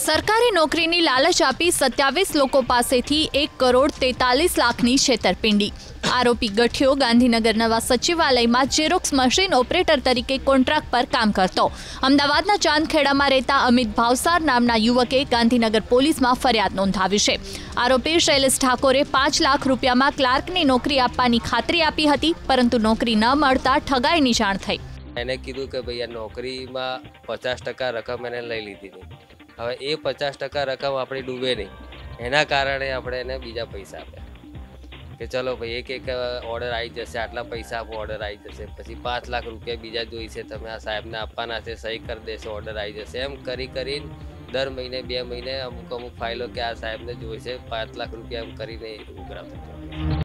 સરકારી નોકરીની લાલચ આપી સત્યાવીસ લોકો પાસેથી એક કરોડ તેતાલીસ લાખની છેતરપિંડી. આરોપી ગઠિયો ગાંધીનગર નવા સચિવાલયમાં ઝેરોક્સ મશીન ઓપરેટર તરીકે કોન્ટ્રાક્ટ પર કામ કરતો. અમદાવાદના ચાંદખેડામાં રહેતા અમિત ભાવસાર નામના યુવકે ગાંધીનગર પોલીસમાં ફરિયાદ નોંધાવી છે. આરોપી શૈલેષ ઠાકોરે પાંચ લાખ રૂપિયામાં ક્લાર્કની નોકરી આપવાની ખાતરી આપી હતી, પરંતુ નોકરી ન મળતા ઠગાઈની જાણ થઈ. એને કીધું કે ભાઈ આ નોકરીમાં પચાસ ટકા રકમ એને લઈ લીધી હતી. હવે એ પચાસ ટકા રકમ આપણી ડૂબે નહીં. એના કારણે આપણે એને બીજા પૈસા આપ્યા. કે ચલો ભાઈ, એક એક ઓર્ડર આવી જશે, આટલા પૈસા આપો ઓર્ડર આવી જશે. પછી પાંચ લાખ રૂપિયા બીજા જોઈશે, તમે આ સાહેબને આપવાના છે, સહી કરી દેશો ઓર્ડર આવી જશે. એમ કરી કરીને દર મહિને, બે મહિને અમુક અમુક ફાઇલો કે આ સાહેબને જોઈશે, પાંચ લાખ રૂપિયા એમ કરીને ઉઘરાવતો